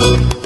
Música